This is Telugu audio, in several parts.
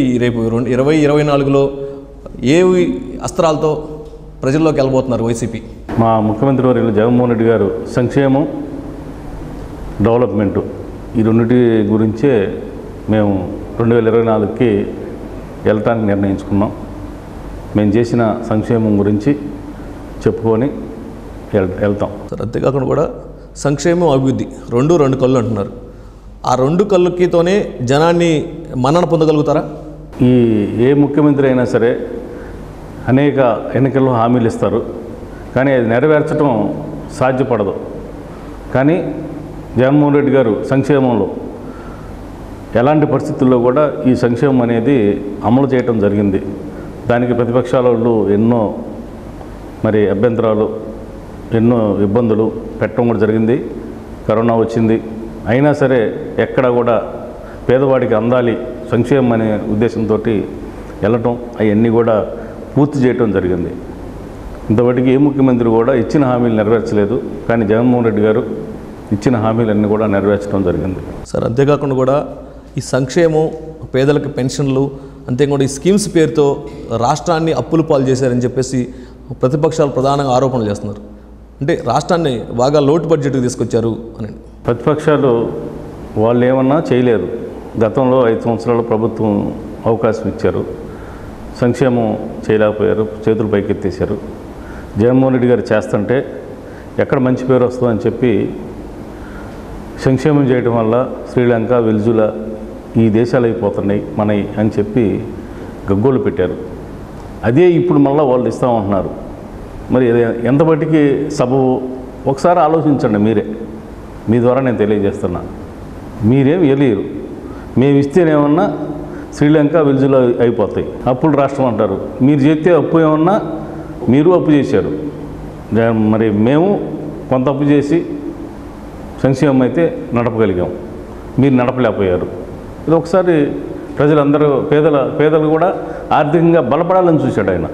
ఈ రేపు రెండు ఇరవై ఇరవై నాలుగులో ఏ అస్త్రాలతో ప్రజల్లోకి వెళ్ళబోతున్నారు వైసీపీ? మా ముఖ్యమంత్రి వర్యులు జగన్మోహన్ రెడ్డి గారు సంక్షేమం డెవలప్మెంటు ఈ రెండింటి గురించే మేము రెండు వేల ఇరవై నాలుగుకి వెళ్ళటానికి నిర్ణయించుకున్నాం. మేము చేసిన సంక్షేమం గురించి చెప్పుకొని వెళ్ వెళ్తాం. సార్ అంతేకాకుండా కూడా సంక్షేమం అభివృద్ధి రెండు రెండు కళ్ళు అంటున్నారు. ఆ రెండు కళ్ళుకితోనే జనాన్ని మన్నన పొందగలుగుతారా? ఈ ఏ ముఖ్యమంత్రి అయినా సరే అనేక ఎన్నికల్లో హామీలు ఇస్తారు. కానీ అది నెరవేర్చడం సాధ్యపడదు. కానీ జగన్మోహన్ రెడ్డి గారు సంక్షేమంలో ఎలాంటి పరిస్థితుల్లో కూడా ఈ సంక్షేమం అనేది అమలు చేయటం జరిగింది. దానికి ప్రతిపక్షాల వాళ్ళు ఎన్నో మరి అభ్యంతరాలు ఎన్నో ఇబ్బందులు పెట్టడం కూడా జరిగింది. కరోనా వచ్చింది. అయినా సరే ఎక్కడ కూడా పేదవాడికి అందాలి సంక్షేమం అనే ఉద్దేశంతో వెళ్ళటం అవన్నీ కూడా పూర్తి చేయటం జరిగింది. ఇంతవరకు ఏ ముఖ్యమంత్రి కూడా ఇచ్చిన హామీలు నెరవేర్చలేదు కానీ జగన్మోహన్ రెడ్డి గారు ఇచ్చిన హామీలన్నీ కూడా నెరవేర్చడం జరిగింది. సార్ అంతేకాకుండా కూడా ఈ సంక్షేమం పేదలకు పెన్షన్లు అంతేకాకుండా ఈ స్కీమ్స్ పేరుతో రాష్ట్రాన్ని అప్పులు పాలు చేశారని చెప్పేసి ప్రతిపక్షాలు ప్రధానంగా ఆరోపణలు చేస్తున్నారు. అంటే రాష్ట్రాన్ని బాగా లోటు బడ్జెట్కి తీసుకొచ్చారు అని. ప్రతిపక్షాలు వాళ్ళు ఏమన్నా చేయలేదు. గతంలో ఐదు సంవత్సరాలు ప్రభుత్వం అవకాశం ఇచ్చారు. సంక్షేమం చేయలేకపోయారు చేతులు పైకెత్తేశారు. జగన్మోహన్ రెడ్డి గారు చేస్తుంటే ఎక్కడ మంచి పేరు వస్తుందని చెప్పి సంక్షేమం చేయడం వల్ల శ్రీలంక వెల్జుల ఈ దేశాలు అయిపోతున్నాయి మనవి అని చెప్పి గగ్గోలు పెట్టారు. అదే ఇప్పుడు మళ్ళీ వాళ్ళు ఇస్తామంటున్నారు. మరి ఎంతబట్టికి ఎంత సబబు? ఒకసారి ఆలోచించండి మీరే. మీ ద్వారా నేను తెలియజేస్తున్నా. మీరేం వెళ్ళలేరు మేము ఇస్తేనేమన్నా శ్రీలంక వెల్జుల అయిపోతాయి. అప్పులు రాష్ట్రం అంటారు. మీరు చేస్తే అప్పు ఏమన్నా మీరు అప్పు చేశారు. మరి మేము కొంత అప్పు చేసి సంక్షేమం అయితే నడపగలిగాం. మీరు నడపలేకపోయారు. ఇది ఒకసారి ప్రజలందరూ పేదల పేదలు కూడా ఆర్థికంగా బలపడాలని చూశాడు ఆయన.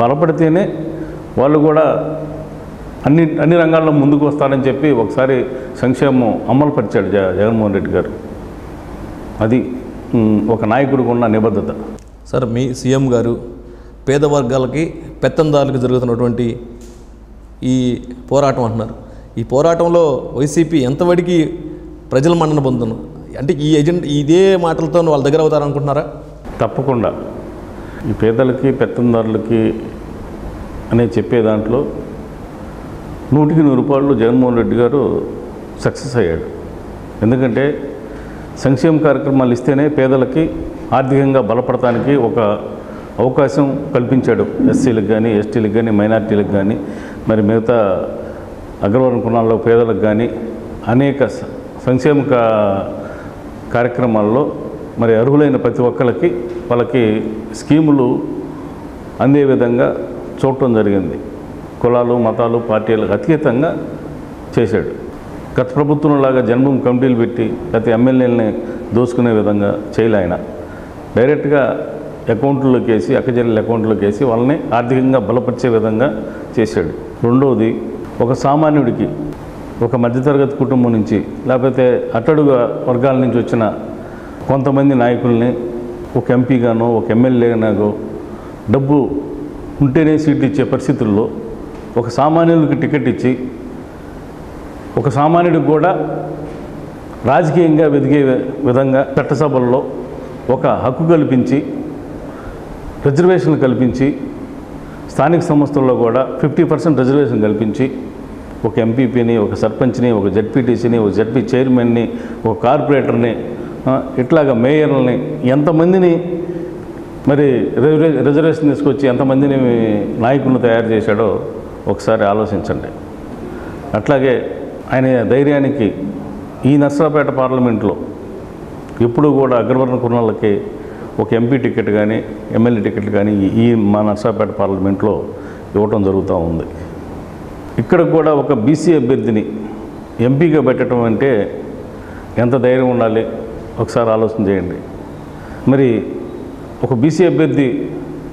బలపడితేనే వాళ్ళు కూడా అన్ని అన్ని రంగాల్లో ముందుకు వస్తారని చెప్పి ఒకసారి సంక్షేమం అమలు పరిచాడు జగన్మోహన్ రెడ్డి గారు. అది ఒక నాయకుడికి ఉన్న నిబద్ధత. సార్ మీ సీఎం గారు పేద వర్గాలకి పెత్తందారులకు జరుగుతున్నటువంటి ఈ పోరాటం అంటున్నారు. ఈ పోరాటంలో వైసీపీ ఎంతవరకు ప్రజల మన్నన పొందుతున్నారు అంటే ఈ ఎజెండా ఇదే మాటలతో వాళ్ళ దగ్గర అవుతారనుకుంటున్నారా? తప్పకుండా. ఈ పేదలకి పెత్తందారులకి అనే చెప్పే దాంట్లో నూటికి నూరు రూపాయలు జగన్మోహన్ రెడ్డి గారు సక్సెస్ అయ్యాడు. ఎందుకంటే సంక్షేమ కార్యక్రమాలు ఇస్తేనే పేదలకి ఆర్థికంగా బలపడటానికి ఒక అవకాశం కల్పించాడు. ఎస్సీలకు కానీ ఎస్టీలకు కానీ మైనార్టీలకు కానీ మరి మిగతా అగ్రవర్ణ కులాల్లో పేదలకు కానీ అనేక సంక్షేమ కా- కార్యక్రమాల్లో మరి అర్హులైన ప్రతి ఒక్కరికి వాళ్ళకి స్కీములు అందే విధంగా చూడటం జరిగింది. కులాలు మతాలు పార్టీలకు అతీతంగా చేశాడు. గత ప్రభుత్వంలాగా జన్మభూమి కమిటీలు పెట్టి గత ఎమ్మెల్యేలని దోసుకునే విధంగా చేయలే ఆయన. డైరెక్ట్గా అకౌంట్లోకి వేసి అక్కచెల్లెల అకౌంట్లోకి వేసి వాళ్ళని ఆర్థికంగా బలపరిచే విధంగా చేశాడు. రెండవది ఒక సామాన్యుడికి ఒక మధ్యతరగతి కుటుంబం నుంచి లేకపోతే అట్టడుగు వర్గాల నుంచి వచ్చిన కొంతమంది నాయకుల్ని ఒక ఎంపీగానో ఒక ఎమ్మెల్యేగానో డబ్బు ఉంటేనే సీట్లు ఇచ్చే పరిస్థితుల్లో ఒక సామాన్యుడికి టికెట్ ఇచ్చి ఒక సామాన్యుడికి కూడా రాజకీయంగా వెదిగే విధంగా చట్టసభల్లో ఒక హక్కు కల్పించి రిజర్వేషన్లు కల్పించి స్థానిక సంస్థల్లో కూడా ఫిఫ్టీ పర్సెంట్ రిజర్వేషన్ కల్పించి ఒక ఎంపీపీని ఒక సర్పంచ్ని ఒక జడ్పీటీసీని ఒక జడ్పీ చైర్మన్ని ఒక కార్పొరేటర్ని ఇట్లాగా మేయర్లని ఎంతమందిని మరి రిజర్వే రిజర్వేషన్ తీసుకొచ్చి ఎంతమందిని నాయకులను తయారు చేశాడో ఒకసారి ఆలోచించండి. అట్లాగే ఆయన ధైర్యానికి ఈ నర్సరాపేట పార్లమెంట్లో ఎప్పుడూ కూడా అగ్రవర్ణ కులాలకి ఒక ఎంపీ టికెట్ కానీ ఎమ్మెల్యే టికెట్ కానీ ఈ- ఈ మా నర్సరాపేట పార్లమెంట్లో ఇవ్వటం జరుగుతూ ఉంది. ఇక్కడ కూడా ఒక బీసీ అభ్యర్థిని ఎంపీగా పెట్టడం అంటే ఎంత ధైర్యం ఉండాలి? ఒకసారి ఆలోచన చేయండి. మరి ఒక బీసీ అభ్యర్థి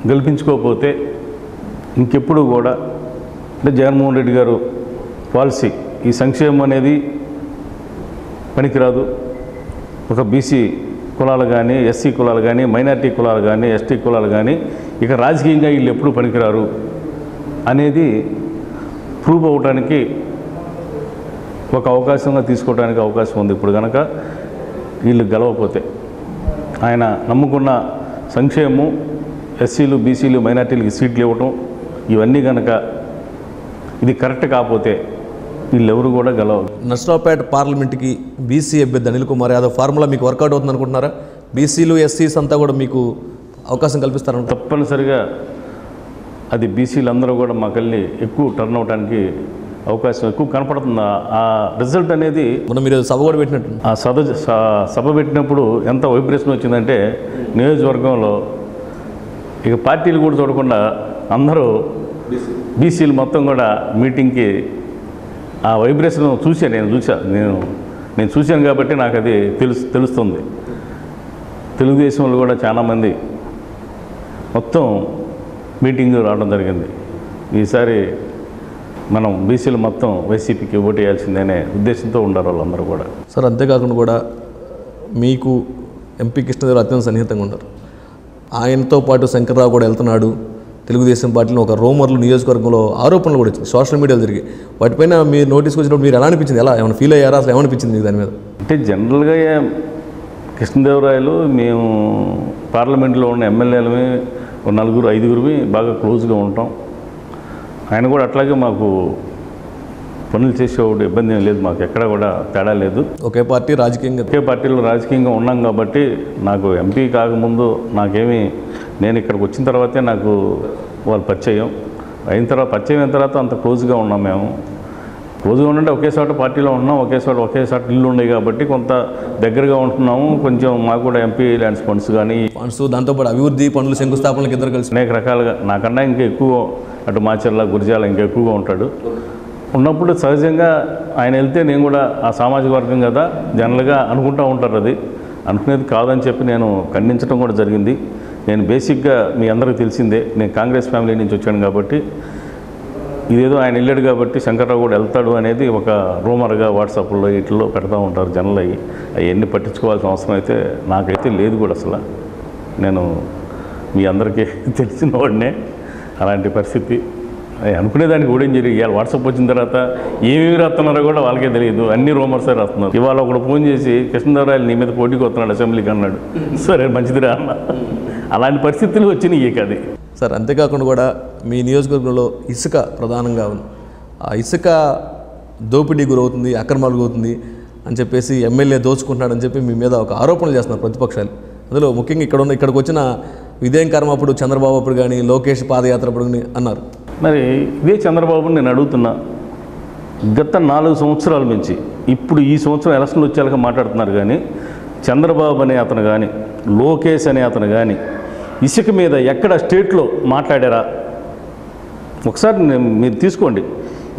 గెలిపించుకోకపోతే ఇంకెప్పుడు కూడా అంటే జగన్మోహన్ రెడ్డి గారు పాలసీ ఈ సంక్షేమం అనేది పనికిరాదు. ఒక బీసీ కులాలు కానీ ఎస్సీ కులాలు కానీ మైనార్టీ కులాలు కానీ ఎస్టీ కులాలు కానీ ఇక రాజకీయంగా వీళ్ళు ఎప్పుడు పనికిరారు అనేది ప్రూవ్ అవడానికి ఒక అవకాశంగా తీసుకోవడానికి అవకాశం ఉంది. ఇప్పుడు కనుక వీళ్ళు గెలవకపోతే ఆయన నమ్ముకున్న సంక్షేమం ఎస్సీలు బీసీలు మైనార్టీలకి సీట్లు ఇవ్వటం ఇవన్నీ కనుక ఇది కరెక్ట్ కాకపోతే వీళ్ళెవరు కూడా గెలవరు. నర్సరావుపేట పార్లమెంట్కి బీసీ అభ్యర్థి అనిల్ కుమార్ యాదవ్ ఫార్ములా మీకు వర్కౌట్ అవుతుంది అనుకుంటున్నారా? బీసీలు ఎస్సీస్ అంతా కూడా మీకు అవకాశం కల్పిస్తారనుకుంటారు తప్పనిసరిగా అది బీసీలు అందరూ కూడా మాకెళ్ళి ఎక్కువ టర్న్ అవడానికి అవకాశం ఎక్కువ కనపడుతుంది. ఆ- రిజల్ట్ అనేది మొన్న మీరు సభ కూడా పెట్టినట్టు. ఆ సభ స- సభ పెట్టినప్పుడు ఎంత వైబ్రేషన్ వచ్చిందంటే నియోజకవర్గంలో ఇక పార్టీలు కూడా చూడకుండా అందరూ బీసీలు. మొత్తం కూడా మీటింగ్కి ఆ వైబ్రేషన్ చూశాను నేను చూసా నేను నేను చూశాను కాబట్టి నాకు అది తెలుసు తెలుస్తుంది. తెలుగుదేశంలో కూడా చాలామంది మొత్తం మీటింగ్ రావడం జరిగింది. ఈసారి మనం బీసీలు మొత్తం వైసీపీకి ఓటు వేయాల్సిందనే ఉద్దేశంతో ఉండరు వాళ్ళందరూ కూడా. సార్ అంతేకాకుండా కూడా మీకు ఎంపీ కృష్ణదేవరావు అత్యంత సన్నిహితంగా ఉన్నారు. ఆయనతో పాటు శంకర్రావు కూడా వెళ్తున్నాడు. తెలుగుదేశం పార్టీలో ఒక రోమర్లు నియోజకవర్గంలో ఆరోపణలు కూడా వచ్చింది సోషల్ మీడియాలో తిరిగి. వాటిపైన మీరు నోటీస్కి వచ్చినప్పుడు మీరు ఎలా అనిపించింది? ఎలా ఏమైనా ఫీల్ అయ్యారా? అసలు ఏమనిపించింది మీకు దాని మీద? అంటే జనరల్గా కృష్ణదేవరాయలు మేము పార్లమెంట్లో ఉన్న ఎమ్మెల్యేలమే ఒక నలుగురు ఐదుగురివి బాగా క్లోజ్గా ఉంటాం. ఆయన కూడా అట్లాగే మాకు పనులు చేసేవాడు ఇబ్బంది ఏం లేదు. మాకు ఎక్కడ కూడా తేడా లేదు. ఒకే పార్టీ రాజకీయంగా ఒకే పార్టీలో రాజకీయంగా ఉన్నాం కాబట్టి నాకు ఎంపీ కాకముందు నాకేమీ నేను ఇక్కడికి వచ్చిన తర్వాతే నాకు వాళ్ళు పరిచయం. అయిన తర్వాత పరిచయం అయిన తర్వాత అంత క్లోజ్గా ఉన్నాం మేము. క్లోజ్గా ఉండంటే ఒకే చోట పార్టీలో ఉన్నాం ఒకే చోట ఒకే చోట ఇల్లు ఉన్నాయి కాబట్టి కొంత దగ్గరగా ఉంటున్నాము. కొంచెం మాకు కూడా ఎంపీ ల్యాండ్స్ ఫండ్స్ కానీ ఫండ్స్ దాంతోపాటు అభివృద్ధి పనులు శంకుస్థాపనలకు ఇద్దరు కలిసి. అనేక రకాలుగా నాకన్నా ఇంకా ఎక్కువ అటు మాచర్ల గురిజాల ఇంకా ఎక్కువగా ఉంటాడు. ఉన్నప్పుడు సహజంగా ఆయన వెళ్తే నేను కూడా ఆ సామాజిక వర్గం కదా జనరల్గా అనుకుంటూ ఉంటారు అది. అనుకునేది కాదని చెప్పి నేను ఖండించడం కూడా జరిగింది. నేను బేసిక్గా మీ అందరికీ తెలిసిందే నేను కాంగ్రెస్ ఫ్యామిలీ నుంచి వచ్చాను కాబట్టి ఇదేదో ఆయన వెళ్ళాడు కాబట్టి శంకర్రావు కూడా వెళ్తాడు అనేది ఒక రూమర్గా వాట్సాప్లో ఇట్లో పెడతా ఉంటారు జనరల్ అవి అవన్నీ పట్టించుకోవాల్సిన అవసరం అయితే నాకైతే లేదు కూడా అసలు. నేను మీ అందరికీ తెలిసిన వాడినే. అలాంటి పరిస్థితి. అనుకునేదానికి కూడా ఏం జరిగి ఇవాళ వాట్సాప్ వచ్చిన తర్వాత ఏమేమి రాస్తున్నారో కూడా వాళ్ళకే తెలియదు. అన్ని రూమర్సే రాస్తున్నారు. ఇవాళ ఒకడు ఫోన్ చేసి కృష్ణదేవరాయలు నీ మీద పోటీకి వస్తున్నాడు అసెంబ్లీకి అన్నాడు. సరే మంచిదిరా అన్న. అలాంటి పరిస్థితులు వచ్చినాయి కది సార్ అంతేకాకుండా కూడా మీ నియోజకవర్గంలో ఇసుక ప్రధానంగా ఉంది. ఆ ఇసుక దోపిడీ గురవుతుంది అక్రమాలకు అవుతుంది అని చెప్పేసి ఎమ్మెల్యే దోచుకుంటున్నాడని చెప్పి మీ మీద ఒక ఆరోపణలు చేస్తున్నారు ప్రతిపక్షాలు. అందులో ముఖ్యంగా ఇక్కడ ఉన్న ఇక్కడికి వచ్చిన విదేయం కర్మ అప్పుడు చంద్రబాబు అప్పుడు కానీ లోకేష్ పాదయాత్ర అప్పుడు కానీ అన్నారు. మరి ఇదే చంద్రబాబుని నేను అడుగుతున్నా. గత నాలుగు సంవత్సరాల నుంచి ఇప్పుడు ఈ సంవత్సరం ఎలక్షన్లు వచ్చేలాగా మాట్లాడుతున్నారు కానీ చంద్రబాబు అనే అతను కానీ లోకేష్ అనే అతను కానీ ఇసుక మీద ఎక్కడ స్టేట్లో మాట్లాడారా? ఒకసారి నేను- మీరు తీసుకోండి.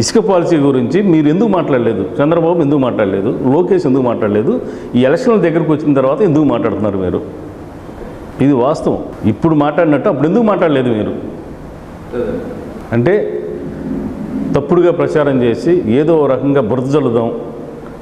ఇసుక పాలసీ గురించి మీరు ఎందుకు మాట్లాడలేదు? చంద్రబాబు ఎందుకు మాట్లాడలేదు? లోకేష్ ఎందుకు మాట్లాడలేదు? ఈ ఎలక్షన్ల దగ్గరకు వచ్చిన తర్వాత ఎందుకు మాట్లాడుతున్నారు మీరు? ఇది వాస్తవం. ఇప్పుడు మాట్లాడినట్టు అప్పుడు ఎందుకు మాట్లాడలేదు మీరు? అంటే తప్పుడుగా ప్రచారం చేసి ఏదో రకంగా బురద జల్లుదాం